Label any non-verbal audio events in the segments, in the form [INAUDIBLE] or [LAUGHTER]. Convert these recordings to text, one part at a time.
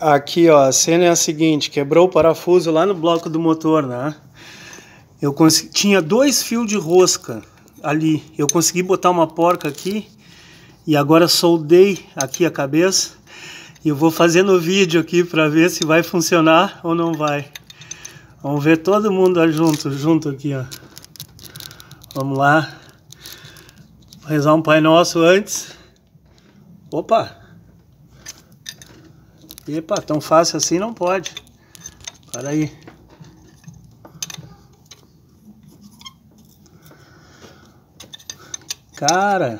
Aqui, ó, a cena é a seguinte, quebrou o parafuso lá no bloco do motor, né? Eu consegui, tinha dois fios de rosca ali. Eu consegui botar uma porca aqui e agora soldei aqui a cabeça. E eu vou fazendo vídeo aqui para ver se vai funcionar ou não vai. Vamos ver todo mundo junto, junto aqui, ó. Vamos lá. Rezar um Pai Nosso antes. Opa! Epa, tão fácil assim não pode. Para aí. Cara.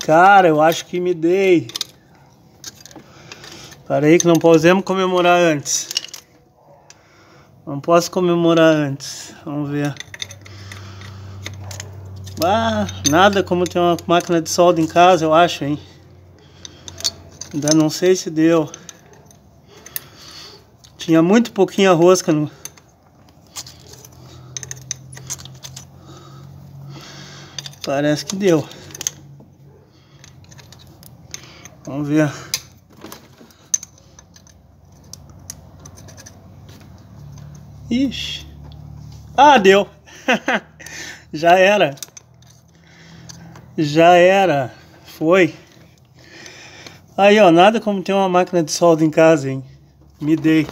Cara, eu acho que me dei. Para aí que não podemos comemorar antes. Não posso comemorar antes. Vamos ver. Ah, nada como ter uma máquina de solda em casa, eu acho, hein? Ainda não sei se deu. Tinha muito pouquinha rosca no... Parece que deu. Vamos ver. Ixi. Ah, deu. [LAUGHS] Já era. Já era. Foi. Aí, ó, nada como ter uma máquina de solda em casa, hein? Me dei.